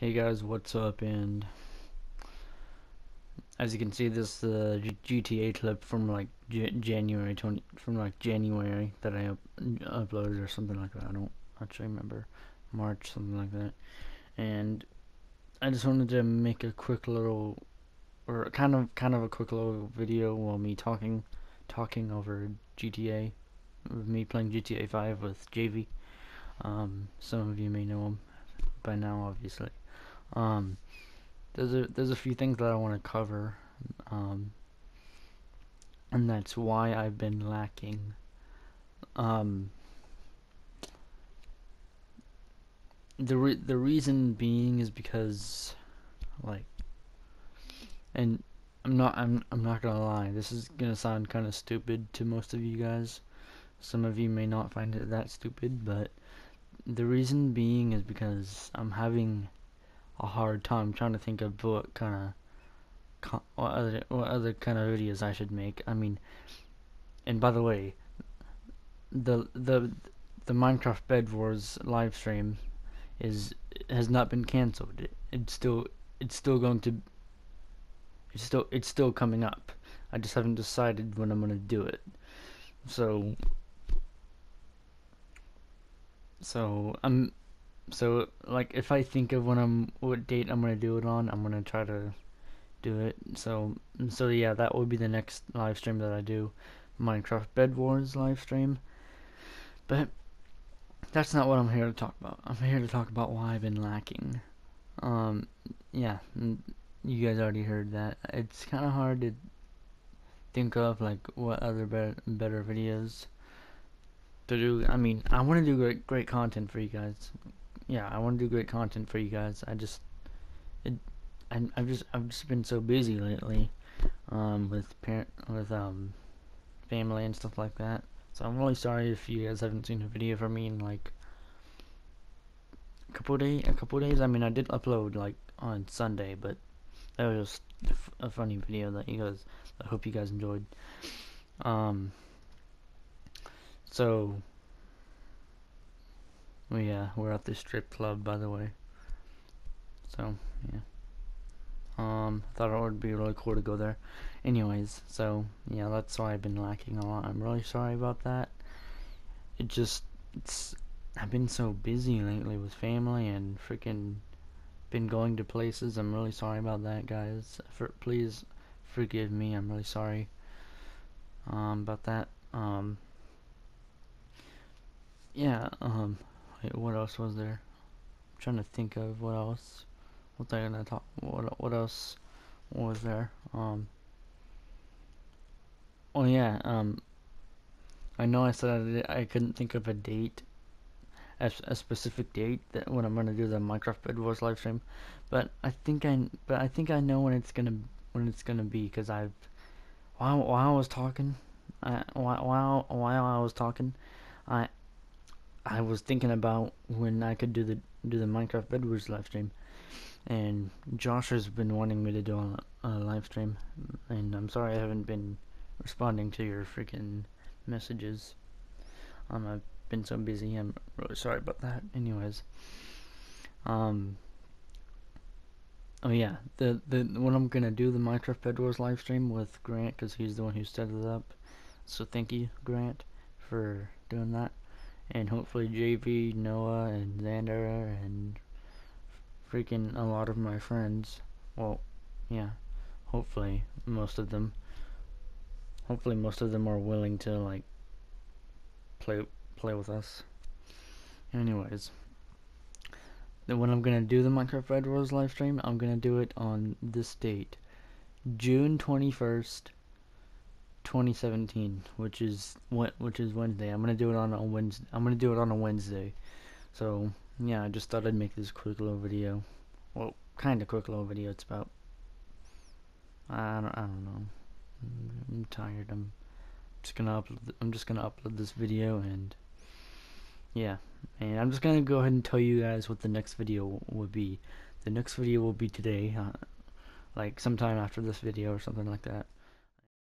Hey guys, what's up? And as you can see, this uh, GTA clip from like J January 20 from like January that I up uploaded or something like that. I don't actually remember March something like that. And I just wanted to make a quick little or kind of kind of a quick little video while me talking talking over GTA me playing GTA 5 with JV. Um, some of you may know him by now, obviously. Um, there's a there's a few things that I want to cover, um, and that's why I've been lacking. Um, the re the reason being is because, like, and I'm not I'm I'm not gonna lie. This is gonna sound kind of stupid to most of you guys. Some of you may not find it that stupid, but the reason being is because I'm having a hard time trying to think of what kind of what other what other kind of videos I should make. I mean, and by the way, the the the Minecraft Bed Wars live stream is has not been canceled. It, it's still it's still going to it's still it's still coming up. I just haven't decided when I'm gonna do it. So so I'm so like if I think of when I'm what date I'm gonna do it on, I'm gonna try to do it. So so yeah, that will be the next live stream that I do, Minecraft Bed Wars live stream. But that's not what I'm here to talk about. I'm here to talk about why I've been lacking. Um, yeah, you guys already heard that. It's kind of hard to think of like what other better better videos to do. I mean, I want to do great great content for you guys yeah, I want to do great content for you guys. I just, it, I, I've just, I've just been so busy lately, um, with parent, with um, family and stuff like that. So I'm really sorry if you guys haven't seen a video from me in like a couple days. A couple days. I mean, I did upload like on Sunday, but that was just a funny video that you guys. I hope you guys enjoyed. Um. So Oh yeah, we're at the strip club by the way. So, yeah. Um, thought it would be really cool to go there. Anyways, so, yeah, that's why I've been lacking a lot. I'm really sorry about that. It just, it's, I've been so busy lately with family and freaking been going to places. I'm really sorry about that, guys. For, please forgive me. I'm really sorry um, about that. Um, yeah, um, What else was there? I'm trying to think of what else. What I gonna talk? What what else was there? Um. Oh yeah. Um. I know I said I, I couldn't think of a date, a, a specific date that when I'm gonna do the Minecraft Bed Wars live stream, but I think I but I think I know when it's gonna when it's gonna be because I've while while I was talking, I, while while I was talking, I I was thinking about when I could do the do the Minecraft Bed Wars live stream, and Josh has been wanting me to do a, a live stream, and I'm sorry I haven't been responding to your freaking messages. Um, I've been so busy. I'm really sorry about that. Anyways, um, oh yeah, the the when I'm gonna do the Minecraft Bed Wars live stream with Grant, because he's the one who set it up. So thank you, Grant, for doing that and hopefully JV, Noah, and Xander, and freaking a lot of my friends. Well, yeah, hopefully most of them. Hopefully most of them are willing to like play play with us. Anyways, then when I'm gonna do the Minecraft Bed Wars live stream, I'm gonna do it on this date, June 21st, 2017, which is what which is Wednesday. I'm gonna do it on a Wednesday. I'm gonna do it on a Wednesday. So yeah, I just thought I'd make this quick little video. Well, kind of quick little video. It's about I don't I don't know. I'm tired. I'm just gonna upload. I'm just gonna upload this video and yeah, and I'm just gonna go ahead and tell you guys what the next video will be. The next video will be today, uh, like sometime after this video or something like that.